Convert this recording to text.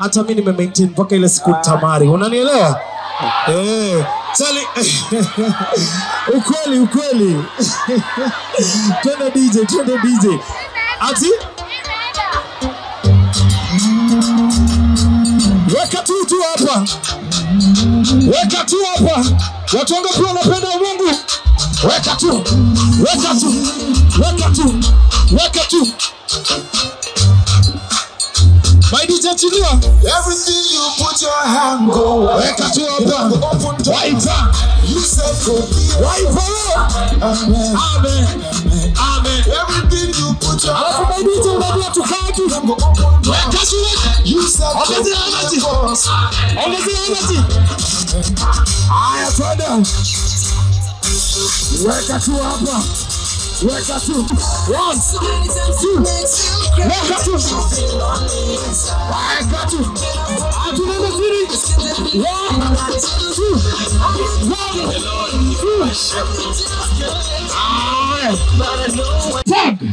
hata mimi nime maintain mpaka ile siku tamari, unanielewa? Eh, sali ukweli, ukweli twende DJ, twende DJ ati weka tu tu hapa, weka tu hapa. Watu pia wanapenda Mungu? Weka tu, weka tu, weka tu, weka tu. Jetinia. Everything you put your hand go. Ẹ̀ka tí wọ́n bá open door. Why back? You said go be. Why follow? Amen. Amen. Amen. Everything you put your hand go. Àwọn ọmọ ibi tí to bá tó káàkiri. Ẹ̀ka tí wọ́n. You said go be. Ọ̀gá sí ẹ̀rẹ́tì. Ọ̀gá sí ẹ̀rẹ́tì. Ayé fọ́dọ̀. Wẹ́ka tí wọ́n bá. Wẹ́ka tí wọ́n. One, two, three. I got you. I do not see it. One, two, one, two. Alright. Done.